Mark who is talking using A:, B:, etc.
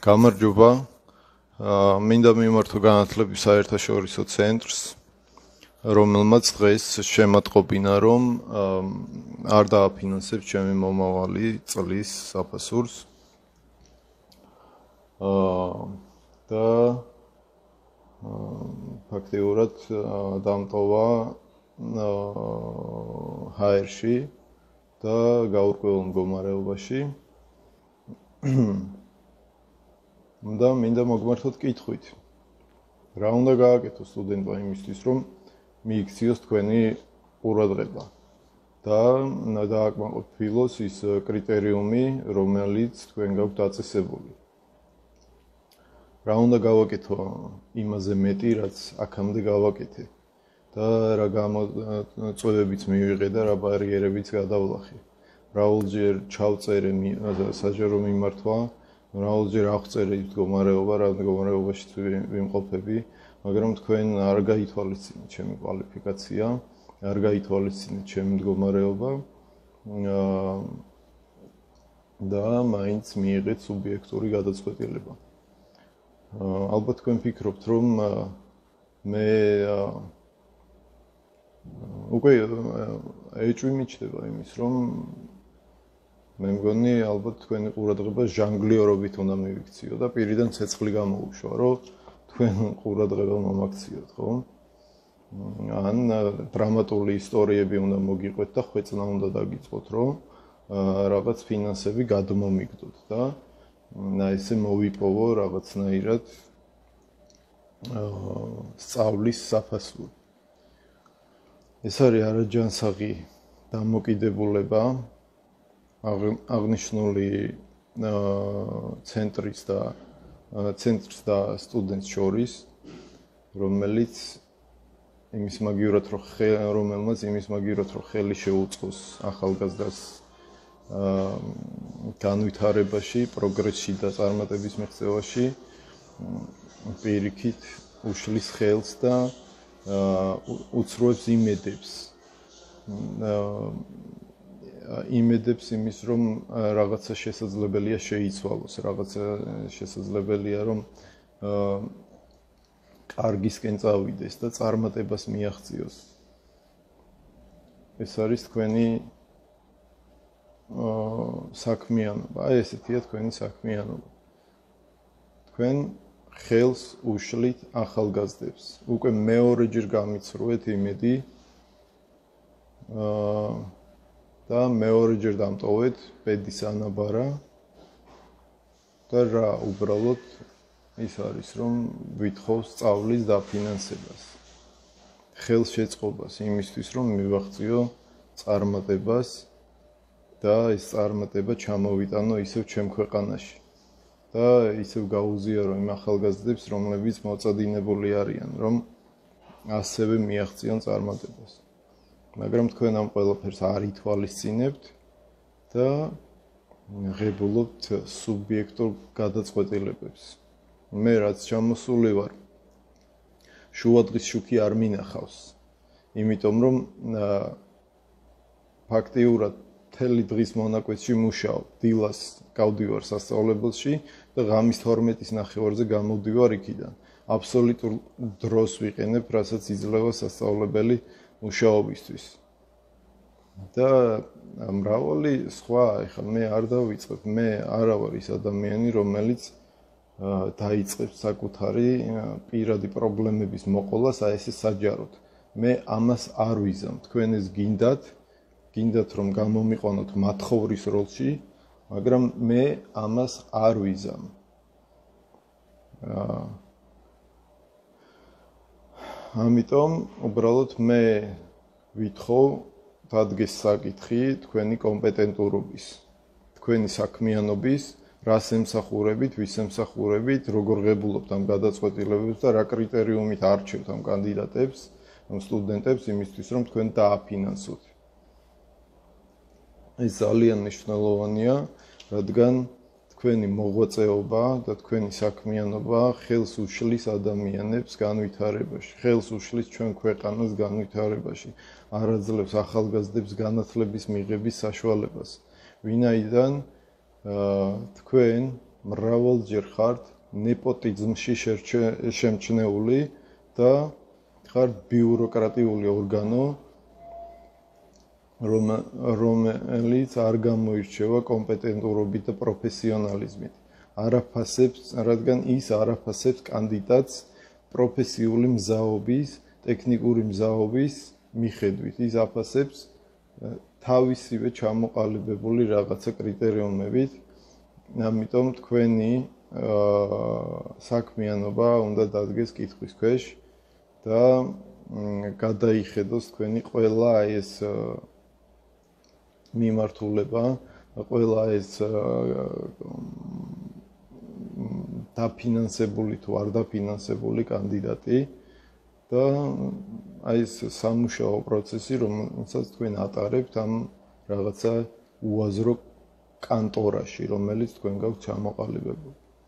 A: გამარჯობა. აა მინდა მიმართო განათლების საერთაშორისო ცენტრს, რომელმაც დღეს შემატყობინა, რომ არ დააფინანსებს ჩემი მომავალი წლის საფასურს. აა და ფაქტიურად დამტოვა აა ჰაერში და გაურკვეველ მდგომარეობაში. უნდა მინდა მოგმართოთ კითხვით. რა უნდა გააკეთოს სტუდენტმა იმისთვის, რომ მიიქციოს თქვენი ყურადღება და დააკმაყოფილოს ის კრიტერიუმი, რომელიც თქვენ გაქვთ დაწესებული. რა უნდა გავაკეთო იმაზე მეტი, რაც აქამდე გავაკეთე და რა გამოწვევებიც მივიღე და რა ბარიერებიც გადავლახე. რაულჯერ ჩავწერე საჯარო მიმართვა რაულჯერ აღწერე მდგომარეობა, რა მდგომარეობაში ვიმყოფები, მაგრამ თქვენ არ გაითვალისწინეთ ჩემი კვალიფიკაცია, არ გაითვალისწინეთ ჩემი მდგომარეობა. და მაინც მიიღეთ სუბიექტური გადაწყვეტილება. ალბათ თქვენ ფიქრობთ, რომ მე უკვე ეჭვი მიჩდება იმის, რომ მე მგონი ალბათ თქვენი ყურადღება ჟანგლიორობით უნდა მივიქციო და პირიდან ცეცხლი გამოუშვა, რომ თქვენ ყურადღება მომაქციოთ, ხო? ან დრამატული ისტორიები უნდა მოგიყვეთ და ხვეწნა უნდა დაგიწყოთ, რომ რაღაც ფინანსები გადმომიგდოთ და და ესე მოვიპოვო რაღაცნაირად აა სწავლის საფასური. ეს არის არაჯანსაღი დამოკიდებულება აღნიშნული ცენტრის და ცენტრს და სტუდენტს შორის რომელიც იმის მაგივრად რო რომელმაც იმის მაგივრად რო ხელი შეუწყოს ახალგაზრდას განვითარებაში, პროგრესში და წარმატების მიღწევაში პირიქით უშლის ხელს და უცრუებს იმედებს იმედებს იმის რომ რაღაცა შესაძლებელია შეიცვალოს, რაღაცა შესაძლებელია რომ კარგისკენ წავიდეს და წარმატებას მიაღწიოს. ეს არის თქვენი აა საქმიანობა. აი ესეთია თქვენი საქმიანობა. თქვენ ხელს უშლით ახალგაზრდებს. უკვე მეორეჯერ გამიცრუეთ იმედი აა და მეორეჯერ დამტოვეთ პედის ანაბარა და რა უბრალოდ ის არის რომ ვითხოვს სწავლის დაფინანსებას ხელს შეწყობას იმისთვის რომ მივახციო წარმატებას და ეს წარმატება ჩამოვიტანო ისევ ჩემ ქვეყანაში. და ისევ გაუზიარო იმ ახალგაზრდებს რომლებიც მოწადინებული არიან რომ ასევე მიაღწიონ წარმატებას მაგრამ თქვენ ამ ყველაფერს არ ითვალისწინებთ და ღებულობთ სუბიექტურ გადაწყვეტილებებს. მე რაც ჩამოსული ვარ შუადღის შუქი არ მინახავს. იმიტომ რომ ფაქტიურად თელი დღის მონაკვეთში მუშაობ, დილას გავდივარ სასწავლებელში და ღამის 12-ის ნახევარზე გამოდივარ იქიდან. აბსოლუტურ დროს ვიყენებ, რასაც იძლევა სასწავლებელი მუშაობისთვის. და მრავალი სხვა, ეხლა მე არ დავიწყებ, მე არა ვარ ის ადამიანი, რომელიც დაიწყებს საკუთარი პირადი პრობლემების მოყოლას აი ესე საჯაროდ. მე ამას არ ვიზამ. თქვენ ეს გინდათ, გინდათ რომ გამომიყონოთ მათხოვრის როლში, მაგრამ მე ამას არ ვიზამ. აა ამიტომ უბრალოდ მე ვითხოვ დადგეს საკითხი თქვენი კომპეტენტურობის თქვენი საქმიანობის რას ემსახურებით, ვის ემსახურებით, როგორ ღებულობთ ამ გადაწყვეტილებებს და რა კრიტერიუმით არჩევთ ამ კანდიდატებს, ამ სტუდენტებს იმისთვის, რომ თქვენ დააფინანსოთ. ეს ძალიან მნიშვნელოვანია, რადგან თქვენი მოღვაწეობა და თქვენი საქმიანობა ხელს უშლის ადამიანებს განვითარებაში, ხელს უშლის ჩვენ ქვეყანას განვითარებაში, არაძლევს ახალგაზრდებს განათლების მიღების საშუალებას. ვინაიდან თქვენ მრავალჯერ ხართ ნეპოტიზმში შემჩნეული და ხართ ბიუროკრატიული ორგანო რომელიც არ გამოირჩევა კომპეტენტურობით და პროფესიონალიზმით. არაფასებს, რადგან ის არაფასებს კანდიდატს პროფესიული მზაობის, ტექნიკური მზაობის მიხედვით. ის აფასებს თავისივე ჩამოყალიბებული რაღაცა კრიტერიუმებით. ამიტომ თქვენი საქმიანობა უნდა დადგეს კითხვის ქვეშ და გადაიხედოს თქვენი ყველა ეს მიმართულება, ყველა ეს დაფინანსებული თუ არ დაფინანსებული კანდიდატი და აი ეს სამუშაო პროცესი, რომელსაც თქვენ ატარებთ ამ რაღაცა უაზრო კანტორაში, რომელიც თქვენ გაქვთ ჩამოყალიბებული.